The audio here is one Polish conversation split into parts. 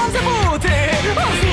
on the boat.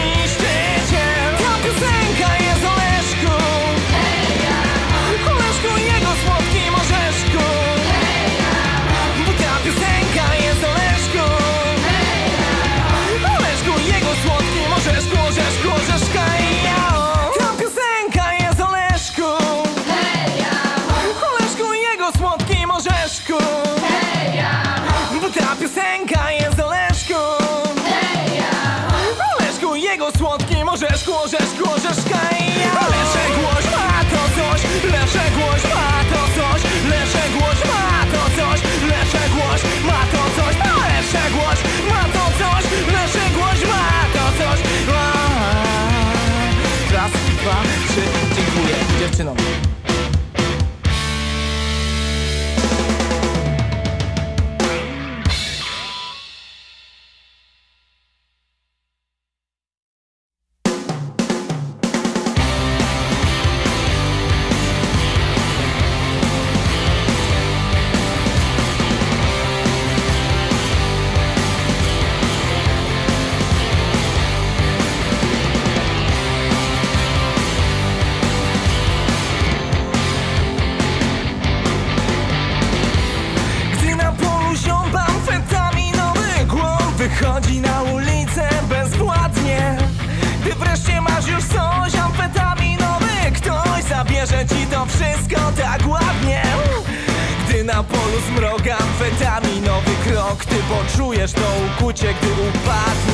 Poczujesz to ukucie, gdy upadł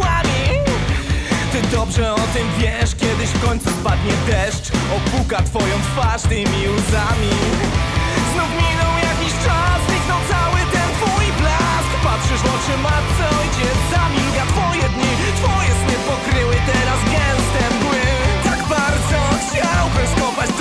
kłamie Ty dobrze o tym wiesz Kiedyś w końcu spadnie deszcz. Opuka twoją twarz tymi łzami. Znów minął jakiś czas Zniknął cały ten twój blask. Patrzysz w oczy matce Ojciec zamiga twoje dni. Twoje sny pokryły teraz gęste mgły. Tak bardzo chciałbym skopać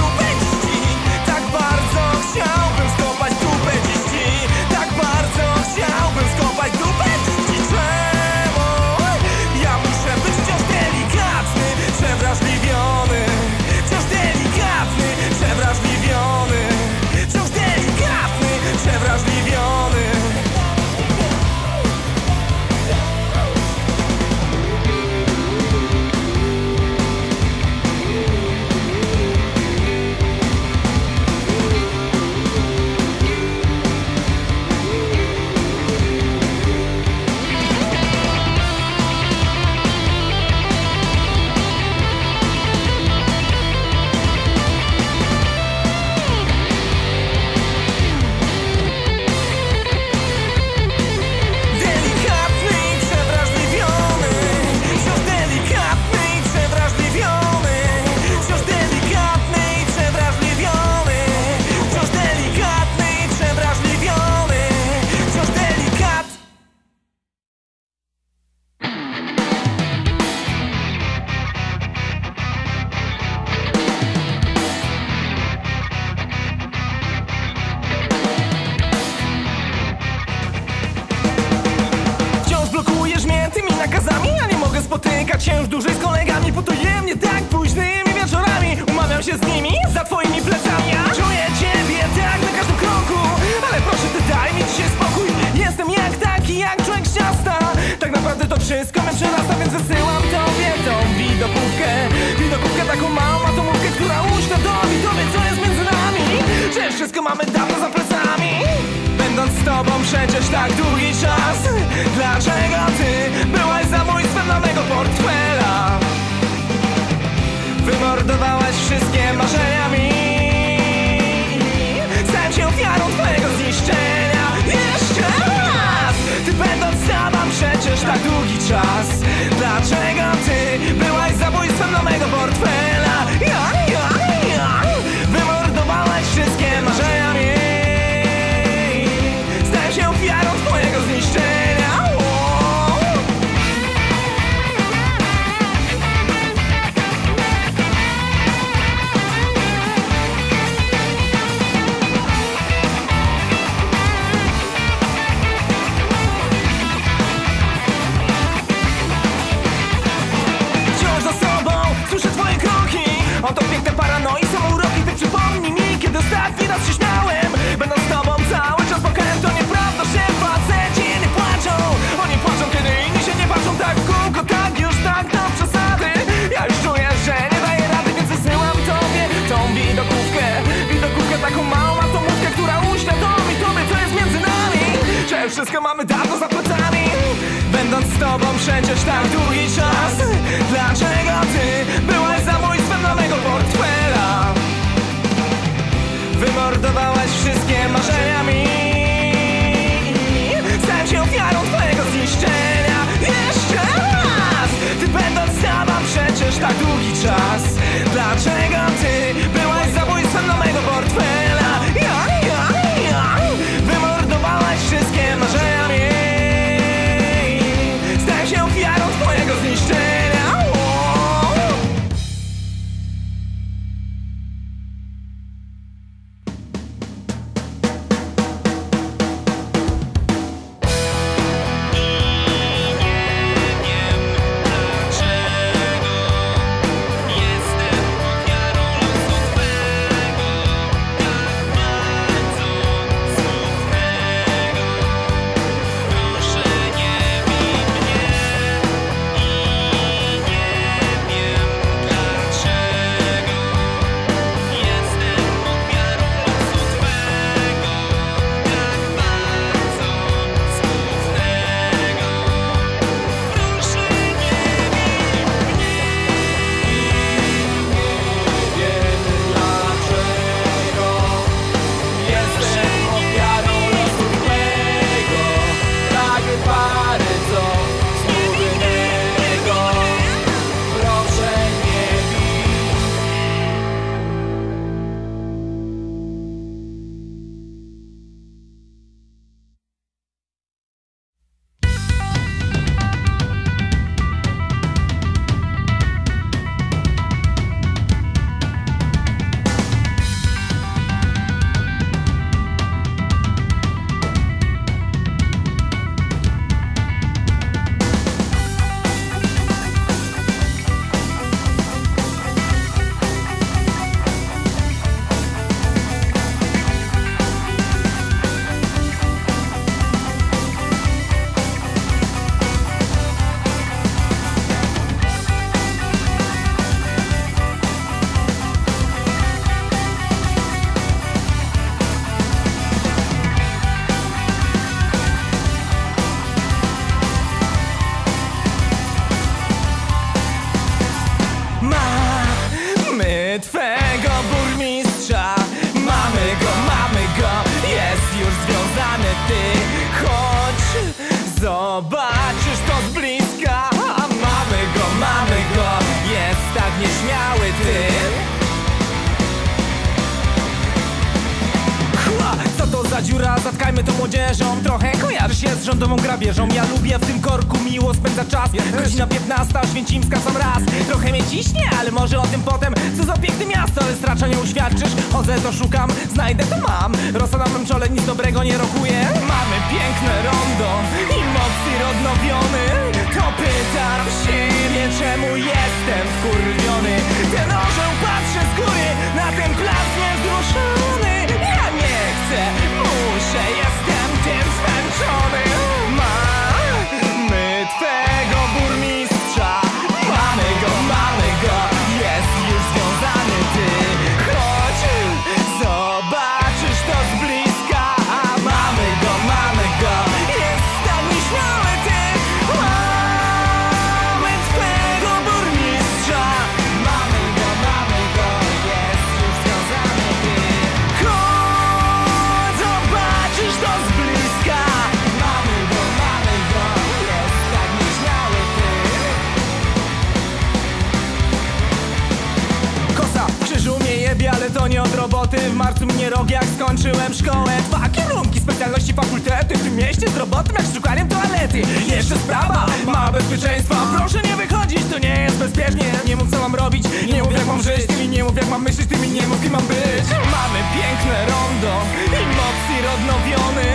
mieście z robotem jak szukaniem toalety. Jeszcze sprawa, ma bezpieczeństwa. Proszę nie wychodzić, to nie jest bezpiecznie. Nie mów co mam robić, nie mów jak mam żyć Ty nie mów jak mam myśleć, ty mi nie mów kim mam być. Mamy piękne rondo i mocy odnowiony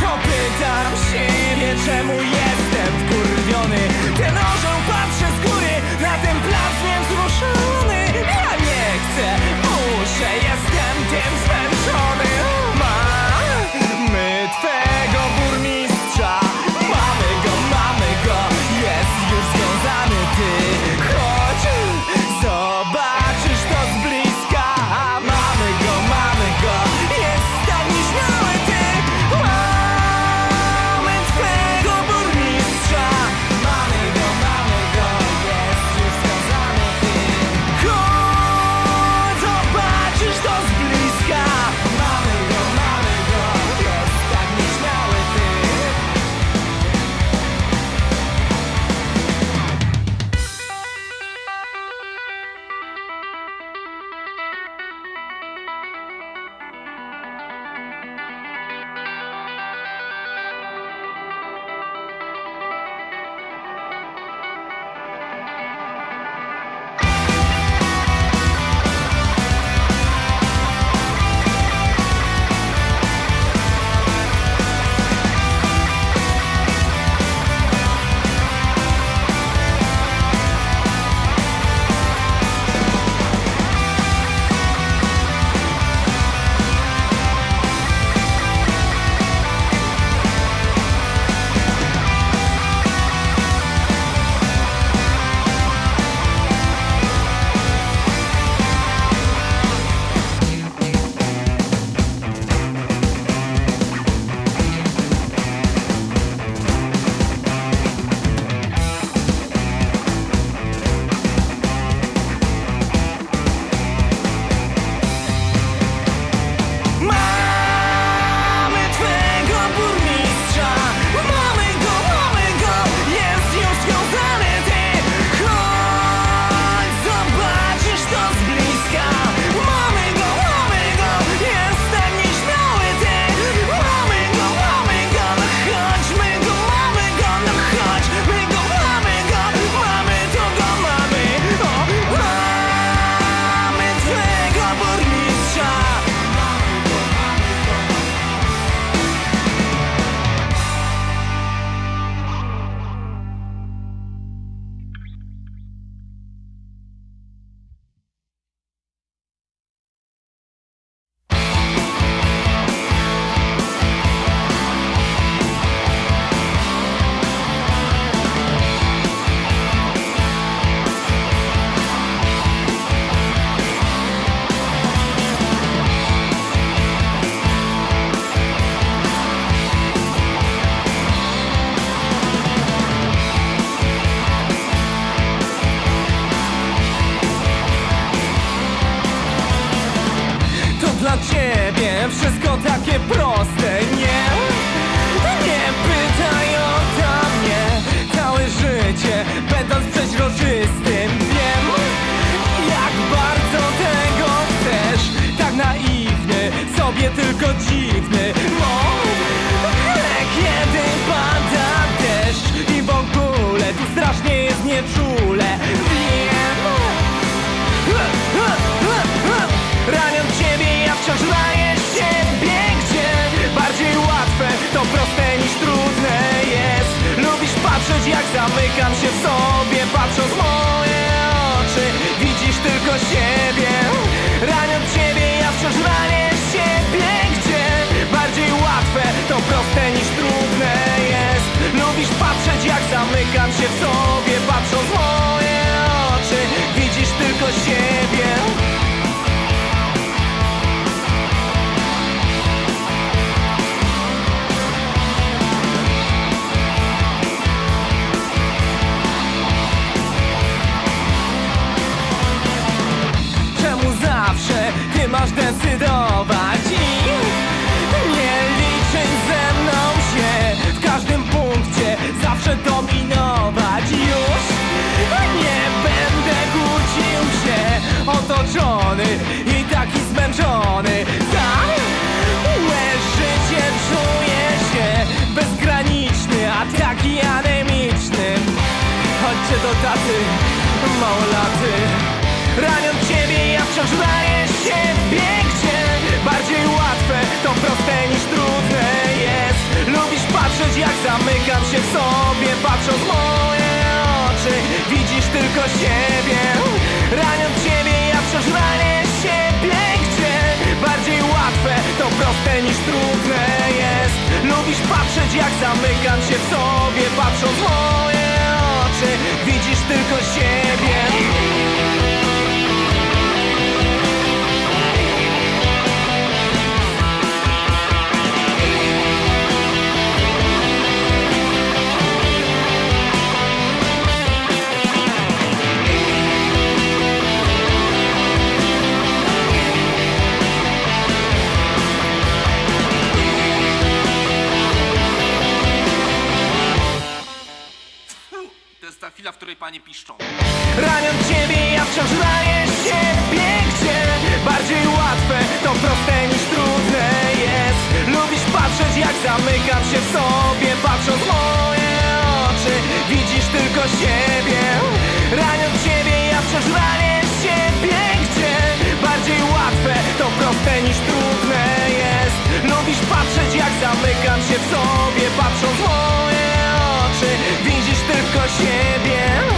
To pytam siebie, czemu jestem wkurwiony. Ten orzeł patrzę z góry, na ten plac nie wzruszony day dla ciebie. Wszystko takie proste, nie? Nie pytaj o to mnie. Całe życie będąc przeźroczystym Wiem, jak bardzo tego chcesz. Tak naiwny, sobie tylko dziwny patrzeć jak zamykam się w sobie Patrząc w moje oczy Widzisz tylko siebie. Raniąc ciebie ja wciąż ranię siebie. Gdzie bardziej łatwe to proste niż trudne jest? Lubisz patrzeć jak zamykam się w sobie Patrząc w moje oczy Widzisz tylko siebie. Decydować i nie liczyć ze mną się. W każdym punkcie zawsze dominować już. Nie będę kłócił się. Otoczony i taki zmęczony. Całe życie czuję się bezgraniczny a taki anemiczny. Chodźcie do taty, małolaty. Raniąc ciebie ja wciąż ranię Gdzie bardziej łatwe to proste niż trudne jest. Lubisz patrzeć jak zamykam się w sobie Patrząc w moje oczy widzisz tylko siebie. Raniąc ciebie ja wciąż ranię siebie Gdzie bardziej łatwe to proste niż trudne jest. Lubisz patrzeć jak zamykam się w sobie Patrząc w moje oczy widzisz tylko siebie chwila, w której panie piszczą. Raniąc ciebie ja wciąż ranię siebie Gdzie bardziej łatwe to proste niż trudne jest. Lubisz patrzeć jak zamykam się w sobie Patrząc w moje oczy widzisz tylko siebie. Raniąc ciebie ja wciąż ranię siebie Gdzie bardziej łatwe to proste niż trudne jest. Lubisz patrzeć jak zamykam się w sobie Patrząc w moje siebie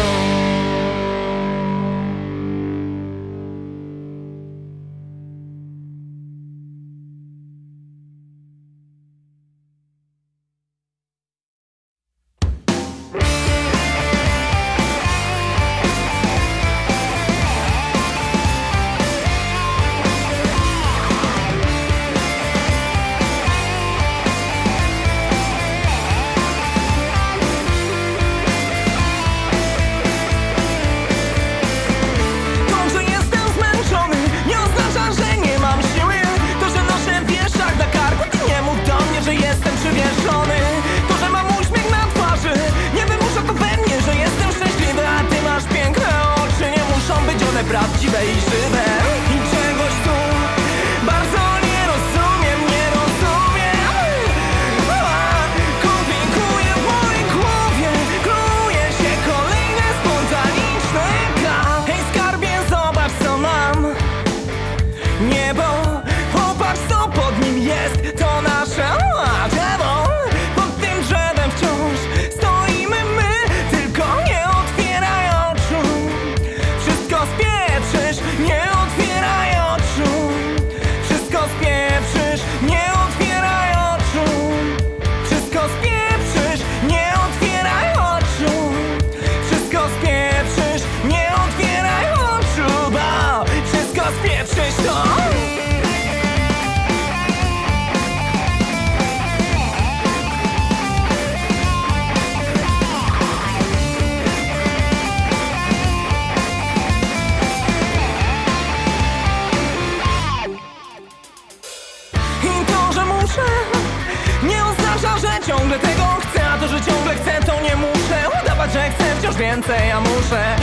wciąż więcej, a muszę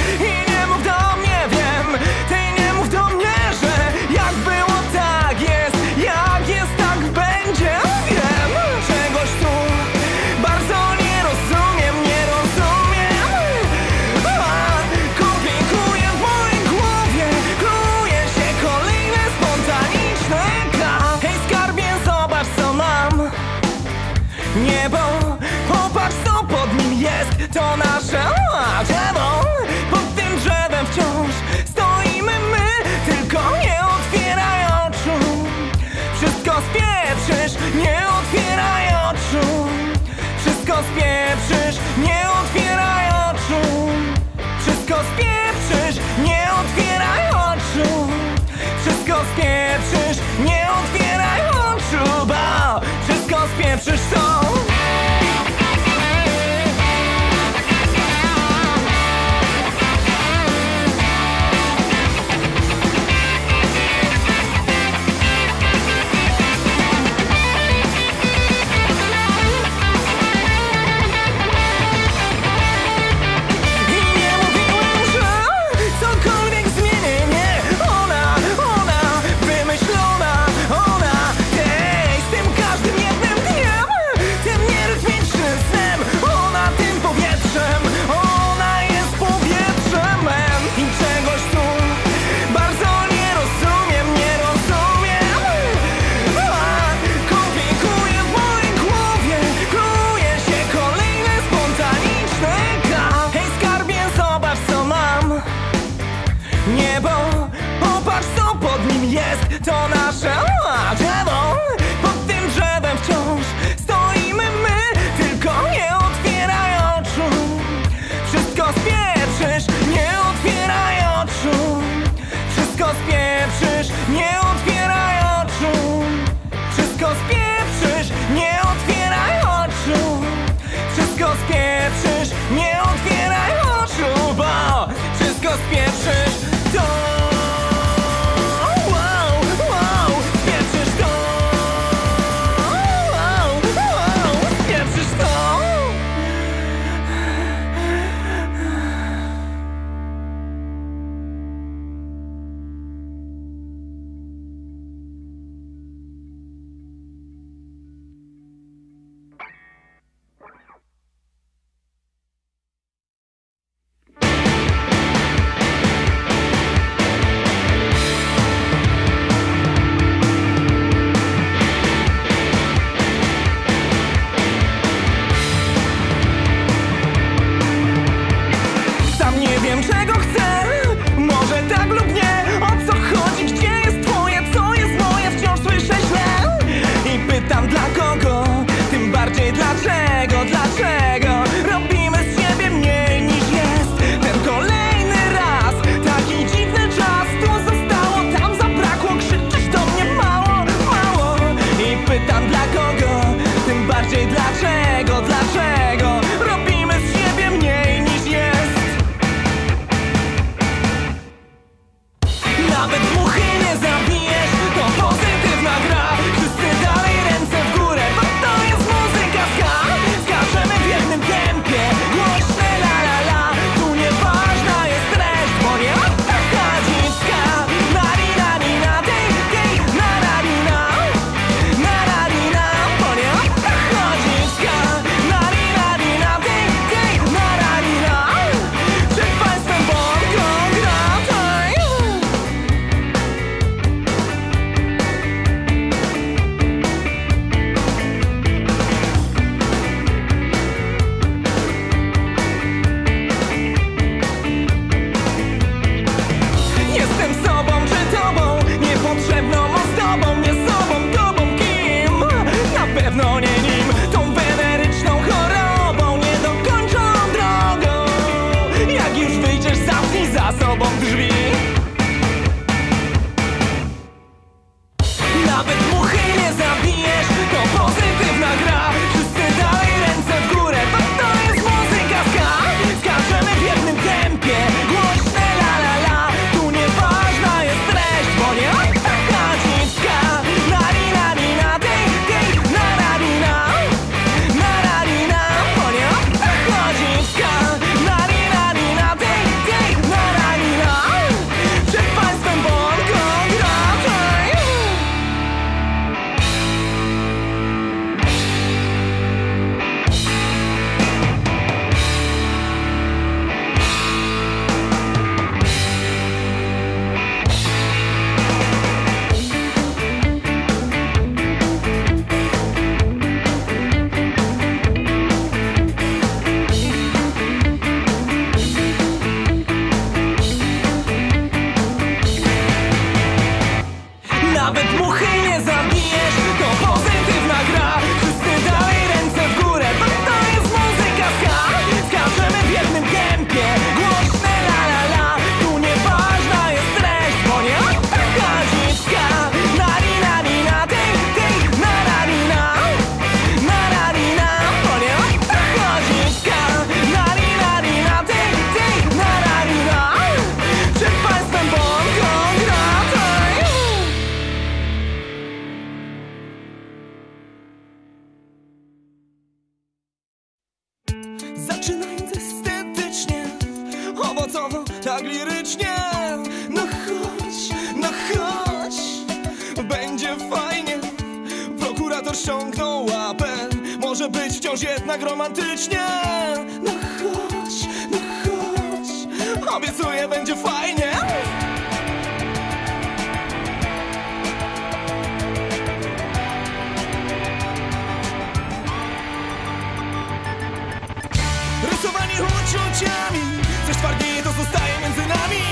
zaczynając estetycznie Owocowo, tak lirycznie. No chodź, no chodź. Będzie fajnie. Prokurator ściągnął łapę. Może być wciąż jednak romantycznie. No chodź, no chodź. Obiecuję, będzie fajnie. Uczuciami Coś to zostaje między nami.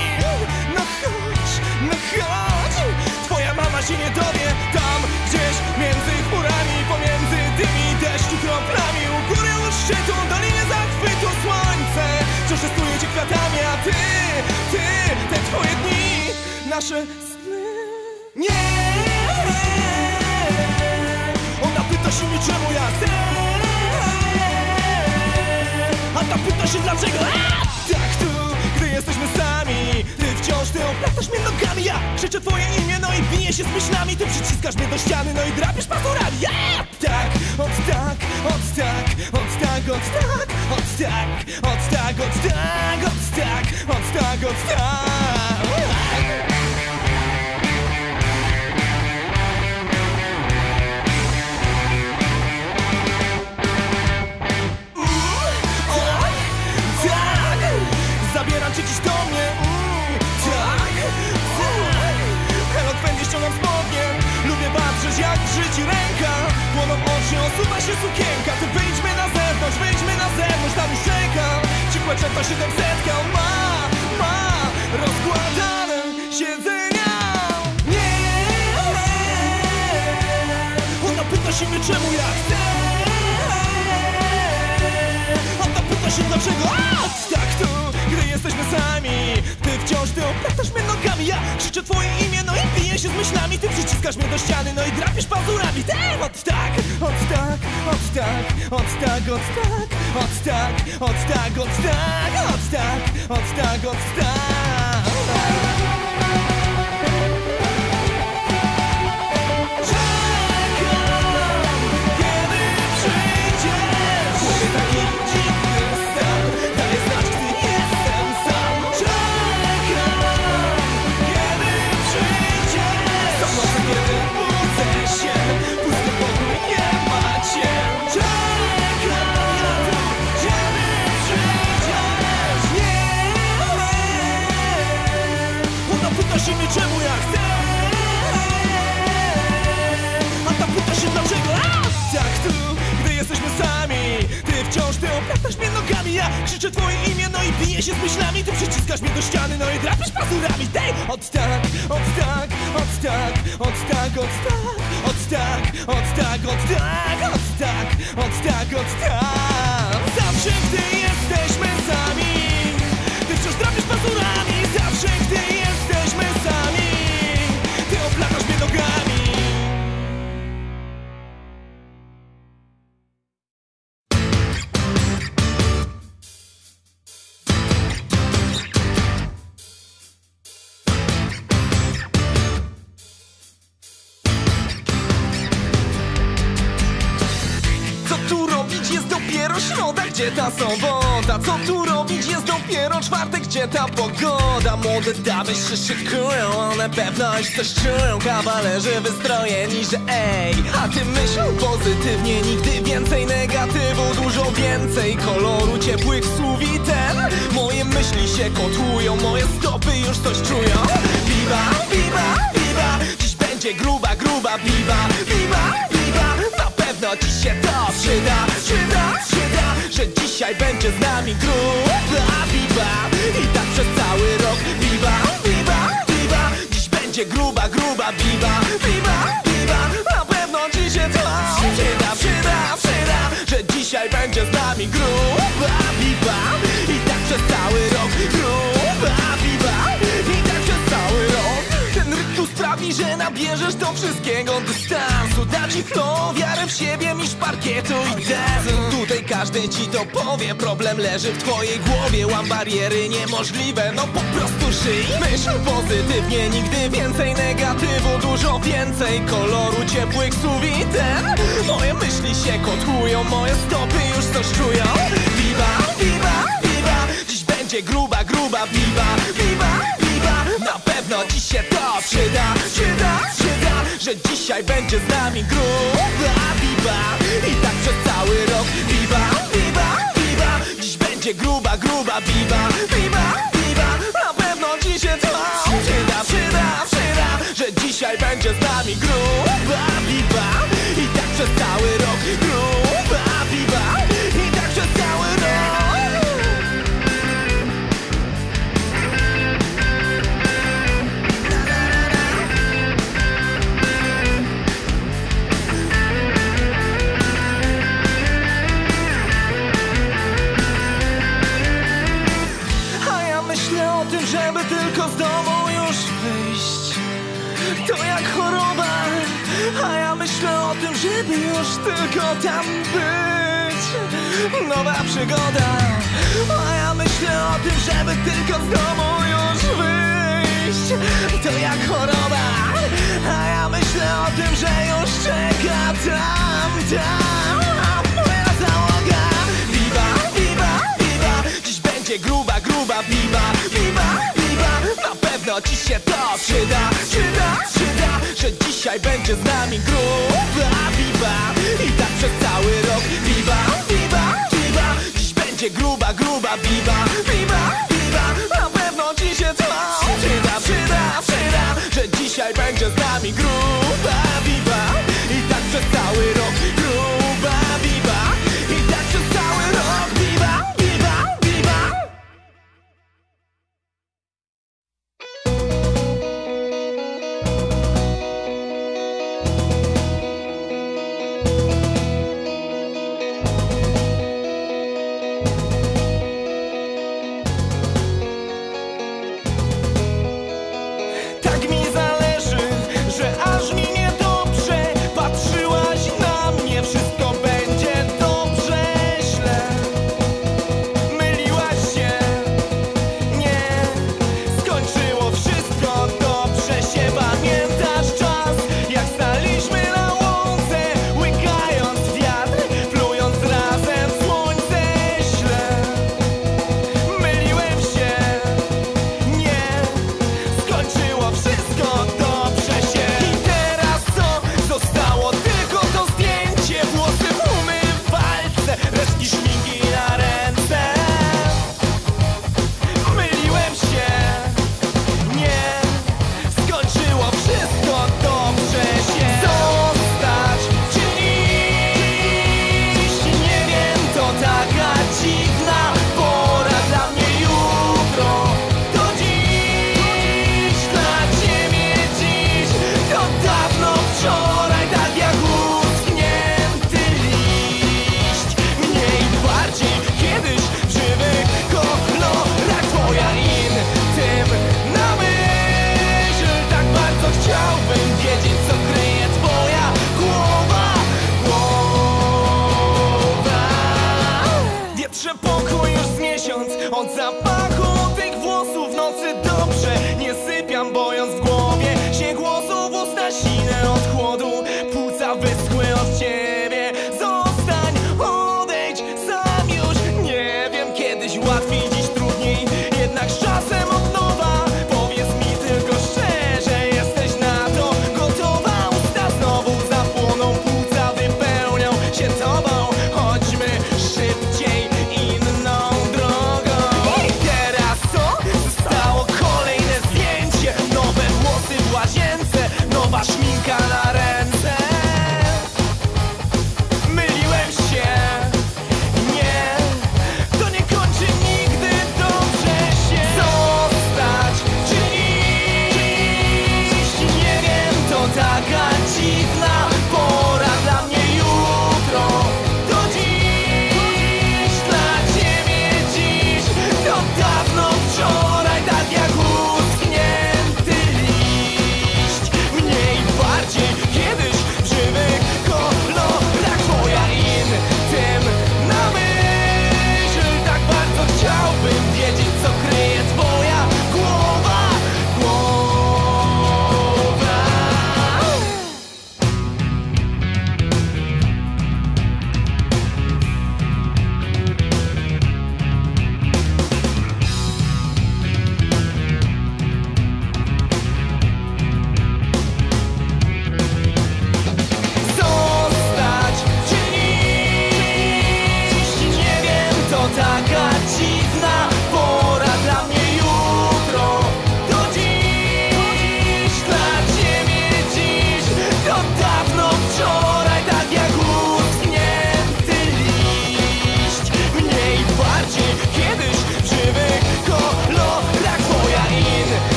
No chodź, no chodź. Twoja mama się nie dowie Tam gdzieś między chmurami Pomiędzy tymi deszczu kroplami. U góry u szczytu, dolinie zachwytu Słońce. Częstuje cię kwiatami A ty, ty, te twoje dni Nasze sny. Nie! Ona pyta się mnie czemu ja chcę a ta pyta się dlaczego! Tak tu, gdy jesteśmy sami Ty wciąż, ty oplatasz mnie nogami Ja krzyczę twoje imię, no i biję się z myślami Ty przyciskasz mnie do ściany, no i drapiesz pazurami ja! Tak, od tak, od tak, od tak, od tak Od tak, od tak, od tak, od tak Od tak, od tak Tak, się mnie, czemu ja chcę a ta pyta się dlaczego A! Tak tu, gdy jesteśmy sami Ty wciąż, ty oplatasz mnie nogami Ja krzyczę twoje imię, no i biję się z myślami Ty przyciskasz mnie do ściany, no i drapiesz pazurami Ty, od tak, od tak, od tak Od tak, od tak, od tak Od tak, od tak, od tak Od tak, od tak Zawsze, gdy jesteśmy sami Ty wciąż drapiesz pazurami Zawsze, gdy jesteśmy jest dopiero środa, gdzie ta sobota Co tu robić? Jest dopiero czwartek, gdzie ta pogoda? Młode damy się szykują, one pewno już coś czują Kawalerzy wystrojeni, że ej A ty myśl pozytywnie, nigdy więcej negatywu Dużo więcej koloru, ciepłych słów i ten Moje myśli się kotłują, moje stopy już coś czują. Biba, biba, biba Dziś będzie gruba, gruba biba. Biba, biba pewno ci się to przyda Przyda, przyda Że dzisiaj będzie z nami gruba biba I tak przez cały rok Biba, biba, biba Dziś będzie gruba, gruba biba Biba, biba Na pewno ci się to przyda Przyda, przyda Że dzisiaj będzie z nami gruba biba I tak przez cały że nabierzesz do wszystkiego dystansu. Da ci flow, wiarę w siebie, mistrz parkietu i dansu Tutaj każdy ci to powie, problem leży w twojej głowie. Łam bariery niemożliwe, no po prostu żyj. Myśl pozytywnie, nigdy więcej negatywu Dużo więcej koloru, ciepłych słów i ten Moje myśli się kotłują, moje stopy już coś czują. Viva, viva, viva. Dziś będzie gruba, gruba biba, na pewno dziś się to przyda Przyda, przyda, że dzisiaj będzie z nami gruba biba I tak przez cały rok. Biba, biba, biba Dziś będzie gruba, gruba biba. Biba, biba, na pewno dziś się to przyda Przyda, przyda, że dzisiaj będzie z nami gruba biba I tak przez cały rok żeby już tylko tam być. Nowa przygoda. A ja myślę o tym, żeby tylko z domu już wyjść. To jak choroba. A ja myślę o tym, że już czeka tam, tam. Moja załoga. Viva, viva, viva Dziś będzie gruba, gruba biba Biba, biba Na pewno dziś się to przyda. Przyda, przyda Że dzisiaj będzie z nami gruba biba I tak przez cały rok Biba, biba, biba Dziś będzie gruba, gruba biba Biba, biba Na pewno dziś się to przyda Przyda, przyda Że dzisiaj będzie z nami gruba biba I tak przez cały rok Zapachu tych włosów nocy dobrze Nie sypiam bojąc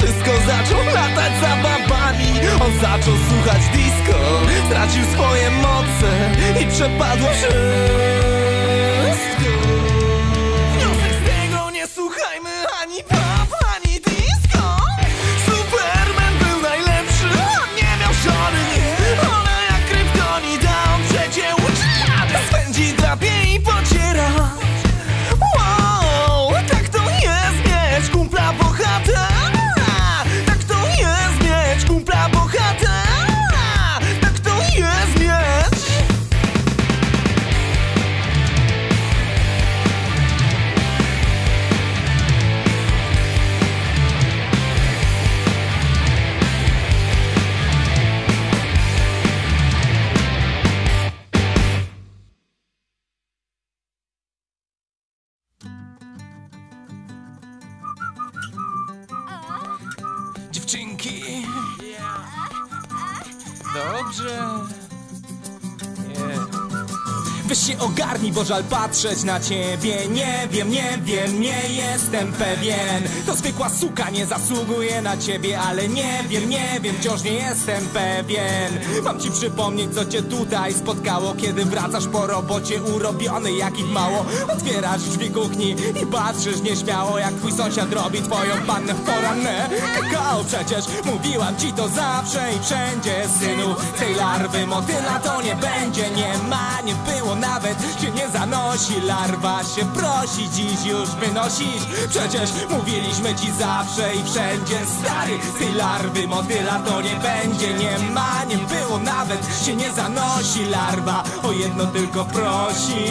wszystko, zaczął latać za babami. On zaczął słuchać disco Stracił swoje moce i przepadło wszystko patrzeć na ciebie. Nie wiem, nie wiem, nie jestem pewien. To zwykła suka, nie zasługuje na ciebie Ale nie wiem, nie wiem, wciąż nie jestem pewien. Mam ci przypomnieć, co cię tutaj spotkało Kiedy wracasz po robocie urobiony jak ich mało. Otwierasz drzwi kuchni i patrzysz nieśmiało Jak twój sąsiad robi twoją pannę w porannę Kakao przecież, mówiłam ci to zawsze i wszędzie Synu, tej larwy motyla to nie będzie Nie ma, nie było nawet się nie zanosi Larwa się prosi dziś już wynosić Przecież mówiliśmy ci zawsze i wszędzie Stary, z tej larwy motyla to nie będzie Nie ma, nie było nawet się nie zanosi. Larwa o jedno tylko prosi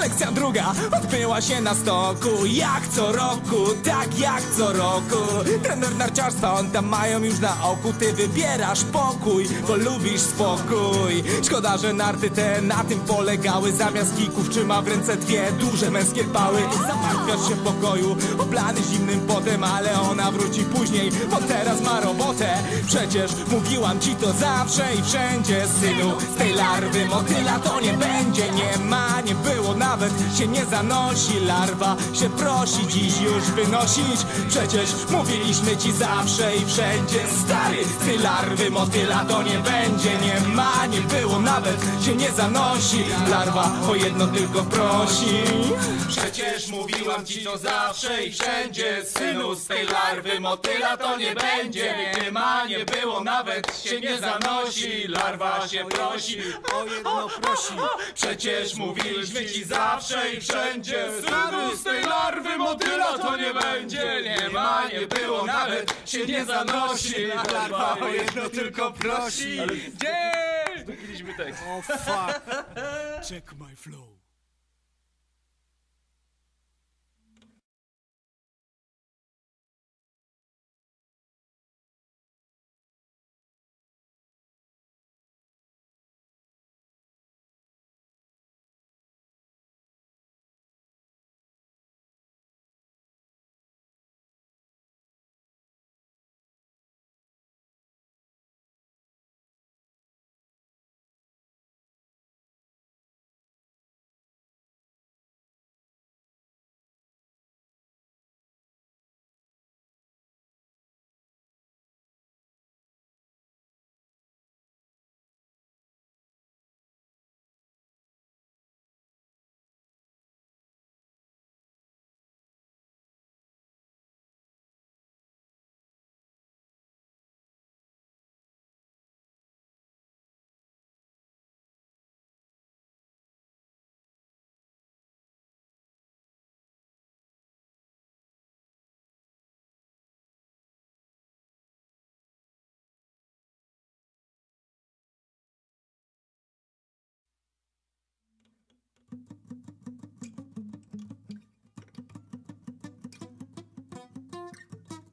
Lekcja druga odbyła się na stoku. Jak co roku, tak jak co roku. Trener narciarstwa, on tam mają już na oku. Ty wybierasz pokój, bo lubisz spokój. Szkoda, że narty te na tym polegały. Zamiast kików trzyma w ręce dwie duże męskie pały. Zamartwiasz się w pokoju, oblany zimnym potem Ale ona wróci później, bo teraz ma robotę. Przecież mówiłam ci to zawsze i wszędzie Synu, z tej larwy motyla to nie będzie Nie ma, nie było nawet się nie zanosi. Larwa się prosi dziś już wynosić. Przecież mówiliśmy ci zawsze i wszędzie Stary, tej larwy motyla to nie będzie Nie ma, nie było nawet się nie zanosi. Larwa o jedno tylko prosi. Przecież mówiłam ci to zawsze i wszędzie Synu, z tej larwy motyla to nie będzie Nie ma, nie było nawet się nie zanosi. Larwa się prosi o jedno prosi. Przecież mówiliśmy ci zawsze i wszędzie Synu, z tej larwy motyla to nie będzie Nie ma, nie było nawet się nie zanosi Larwa o jedno tylko prosi Gdzie? Oh fuck. Check my flow.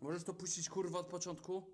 Możesz to puścić kurwa od początku?